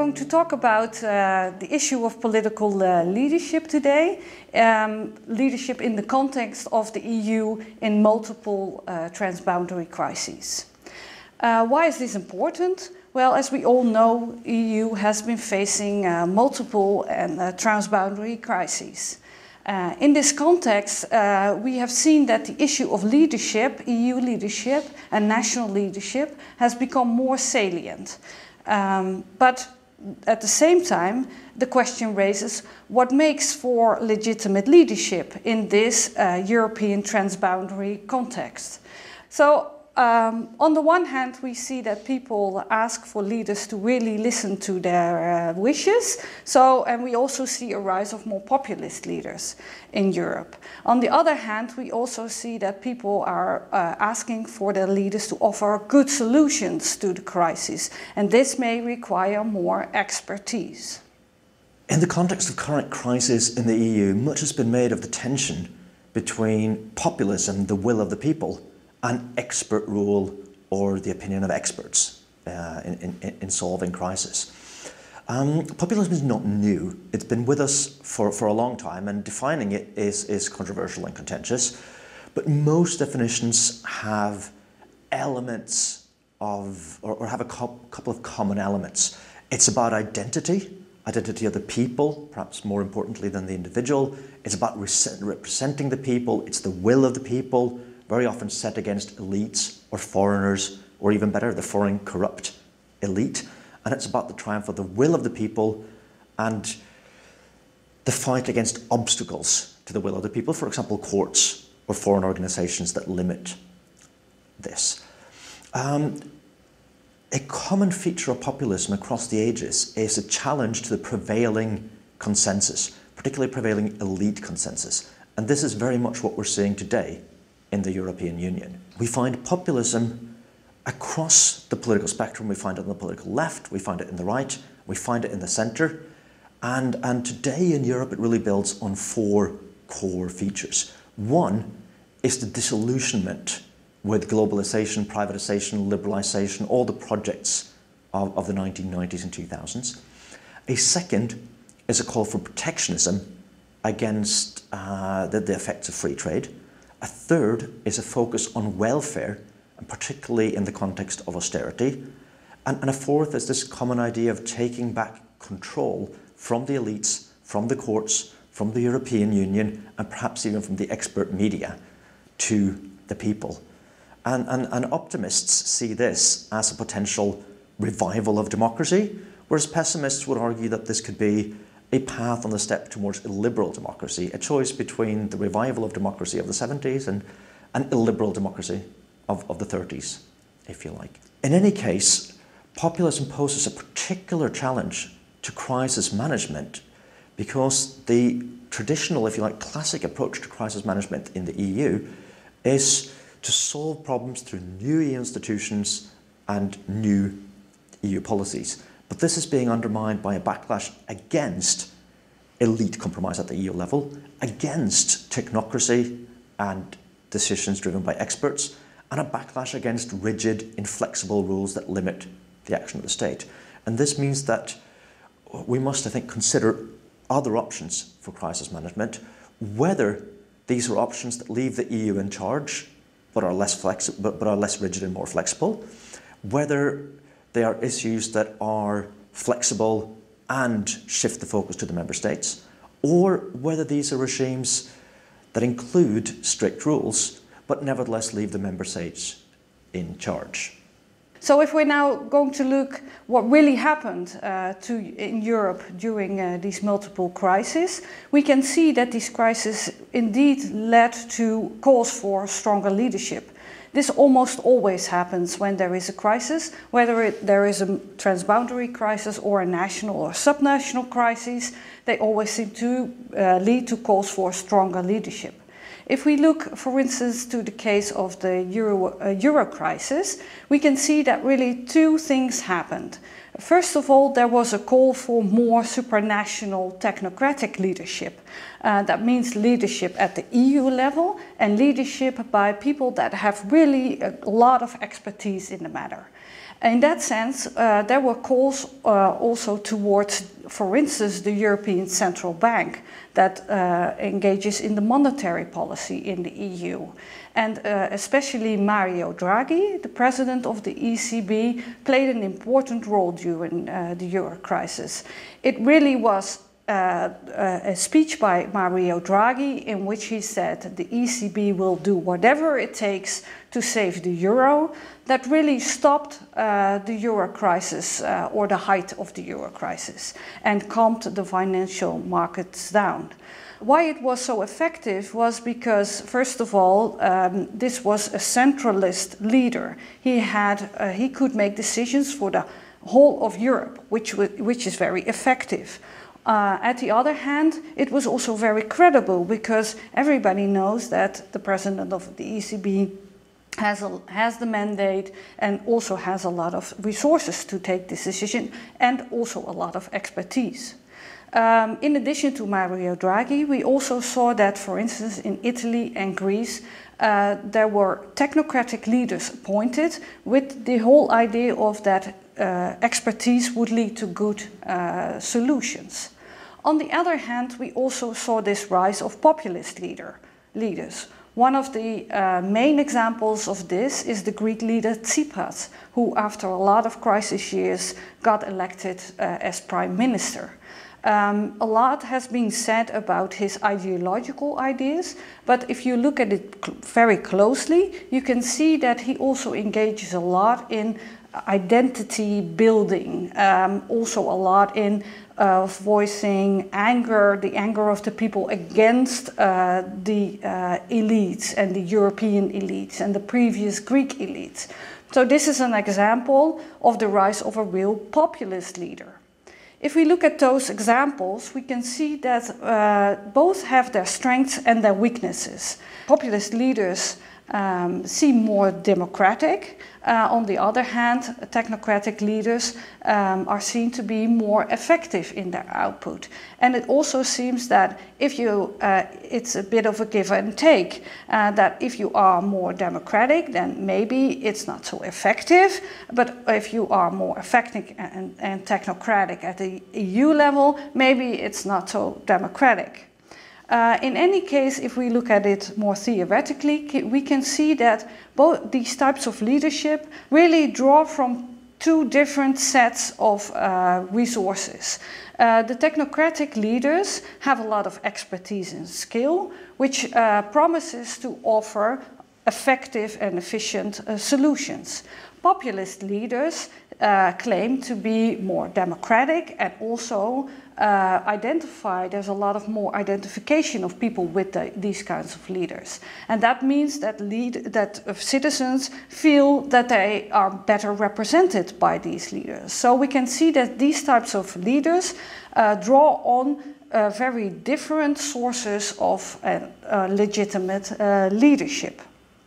going to talk about uh, the issue of political uh, leadership today, um, leadership in the context of the EU in multiple uh, transboundary crises. Uh, why is this important? Well, as we all know, EU has been facing uh, multiple and uh, transboundary crises. In this context, we have seen that the issue of leadership, EU leadership and national leadership, has become more salient. Um, but at the same time, the question raises what makes for legitimate leadership in this uh, European transboundary context. So um, on the one hand, we see that people ask for leaders to really listen to their uh, wishes. So, and we also see a rise of more populist leaders in Europe. On the other hand, we also see that people are uh, asking for their leaders to offer good solutions to the crisis, and this may require more expertise. In the context of current crisis in the EU, much has been made of the tension between populism, and the will of the people, an expert rule or the opinion of experts uh, in, in, in, solving crisis. Um, populism is not new. It's been with us for, for a long time and defining it is, is controversial and contentious. But most definitions have elements of, or, or have a couple of common elements. It's about identity, identity of the people, perhaps more importantly than the individual. It's about representing the people, it's the will of the people, very often set against elites or foreigners, or even better, the foreign corrupt elite. And it's about the triumph of the will of the people and the fight against obstacles to the will of the people, for example, courts or foreign organizations that limit this. Um, a common feature of populism across the ages is a challenge to the prevailing consensus, particularly prevailing elite consensus. And this is very much what we're seeing today in the European Union. We find populism across the political spectrum. We find it on the political left, we find it in the right, we find it in the centre. And, and today in Europe, it really builds on four core features. One is the disillusionment with globalization, privatization, liberalization, all the projects of, of the 1990s and 2000s. A second is a call for protectionism against uh, the, the effects of free trade. A third is a focus on welfare, and particularly in the context of austerity. And, and a fourth is this common idea of taking back control from the elites, from the courts, from the European Union, and perhaps even from the expert media to the people. And, and, and optimists see this as a potential revival of democracy, whereas pessimists would argue that this could be a path on the step towards illiberal democracy, a choice between the revival of democracy of the 70s and an illiberal democracy of, of the 30s, if you like. In any case, populism poses a particular challenge to crisis management because the traditional, if you like, classic approach to crisis management in the EU is to solve problems through new EU institutions and new EU policies. But this is being undermined by a backlash against elite compromise at the EU level, against technocracy and decisions driven by experts, and a backlash against rigid, inflexible rules that limit the action of the state. And this means that we must, I think, consider other options for crisis management, whether these are options that leave the EU in charge but are less but, but are less rigid and more flexible, whether they are issues that are flexible and shift the focus to the member states, or whether these are regimes that include strict rules but nevertheless leave the member states in charge. So if we're now going to look what really happened uh, to, in Europe during uh, these multiple crises, we can see that these crises indeed led to calls for stronger leadership. This almost always happens when there is a crisis, whether it, there is a transboundary crisis or a national or subnational crisis, they always seem to uh, lead to calls for stronger leadership. If we look, for instance, to the case of the euro, uh, euro crisis, we can see that really two things happened. First of all, there was a call for more supranational technocratic leadership. Uh, that means leadership at the EU level and leadership by people that have really a lot of expertise in the matter. In that sense, uh, there were calls uh, also towards, for instance, the European Central Bank that uh, engages in the monetary policy in the EU. And uh, especially Mario Draghi, the president of the ECB, played an important role during uh, the euro crisis. It really was a speech by Mario Draghi in which he said the ECB will do whatever it takes to save the euro. That really stopped uh, the euro crisis uh, or the height of the euro crisis and calmed the financial markets down. Why it was so effective was because, first of all, um, this was a centralist leader. He had, uh, he could make decisions for the whole of Europe, which, which is very effective. Uh, at the other hand, it was also very credible because everybody knows that the president of the ECB has, a, has the mandate and also has a lot of resources to take this decision and also a lot of expertise. Um, in addition to Mario Draghi, we also saw that, for instance, in Italy and Greece, uh, there were technocratic leaders appointed with the whole idea of that uh, expertise would lead to good uh, solutions. On the other hand, we also saw this rise of populist leader, leaders. One of the uh, main examples of this is the Greek leader Tsipras, who after a lot of crisis years got elected uh, as prime minister. Um, a lot has been said about his ideological ideas, but if you look at it cl very closely, you can see that he also engages a lot in identity building, um, also a lot in uh, voicing anger, the anger of the people against uh, the uh, elites and the European elites and the previous Greek elites. So this is an example of the rise of a real populist leader. If we look at those examples, we can see that uh, both have their strengths and their weaknesses. Populist leaders um, seem more democratic. Uh, on the other hand, technocratic leaders um, are seen to be more effective in their output. And it also seems that if you, uh, it's a bit of a give and take, uh, that if you are more democratic, then maybe it's not so effective. But if you are more effective and, and technocratic at the EU level, maybe it's not so democratic. Uh, in any case, if we look at it more theoretically, we can see that both these types of leadership really draw from two different sets of uh, resources. Uh, the technocratic leaders have a lot of expertise and skill, which uh, promises to offer effective and efficient uh, solutions. Populist leaders uh, claim to be more democratic and also uh, identify, there's a lot of more identification of people with the, these kinds of leaders. And that means that, lead, that citizens feel that they are better represented by these leaders. So we can see that these types of leaders uh, draw on uh, very different sources of uh, uh, legitimate uh, leadership.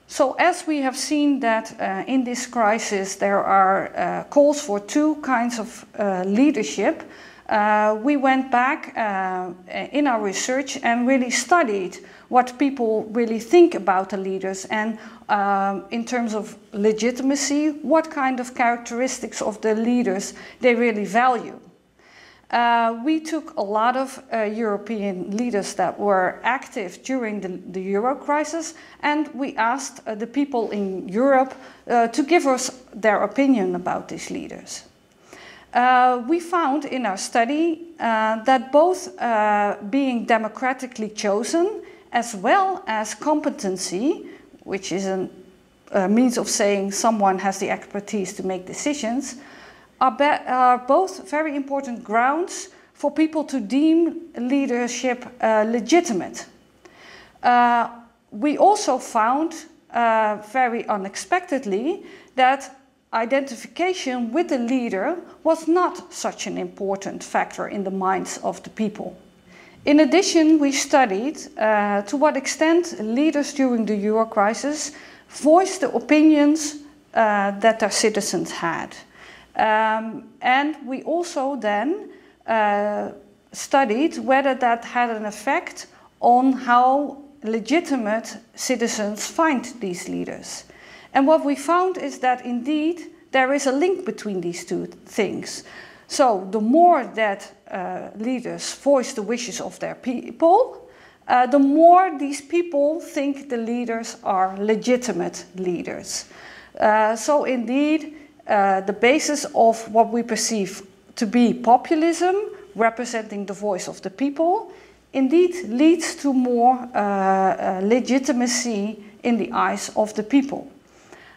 So as we have seen that uh, in this crisis there are uh, calls for two kinds of uh, leadership, uh, we went back uh, in our research and really studied what people really think about the leaders and um, in terms of legitimacy, what kind of characteristics of the leaders they really value. Uh, we took a lot of uh, European leaders that were active during the, the euro crisis and we asked uh, the people in Europe to give us their opinion about these leaders. Uh, we found in our study uh, that both uh, being democratically chosen as well as competency, which is a means of saying someone has the expertise to make decisions, are, are both very important grounds for people to deem leadership uh, legitimate. Uh, we also found, uh, very unexpectedly, that identification with the leader was not such an important factor in the minds of the people. In addition, we studied uh, to what extent leaders during the euro crisis voiced the opinions uh, that their citizens had. Um, and we also then uh, studied whether that had an effect on how legitimate citizens find these leaders. And what we found is that indeed there is a link between these two things. So the more that uh, leaders voice the wishes of their people, uh, the more these people think the leaders are legitimate leaders. Uh, so indeed, uh, the basis of what we perceive to be populism, representing the voice of the people, indeed leads to more uh, uh, legitimacy in the eyes of the people.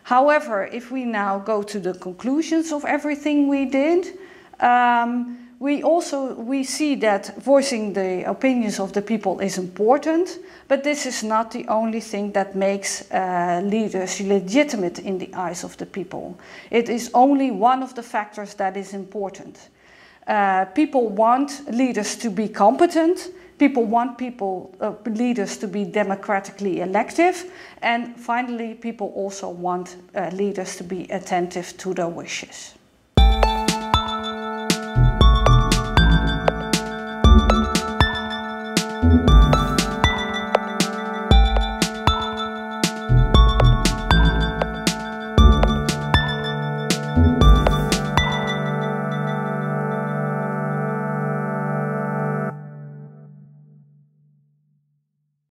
However, if we now go to the conclusions of everything we did, um, we also we see that voicing the opinions of the people is important, but this is not the only thing that makes uh, leaders legitimate in the eyes of the people. It is only one of the factors that is important. Uh, people want leaders to be competent. People want people uh, leaders to be democratically elective, and finally, people also want uh, leaders to be attentive to their wishes.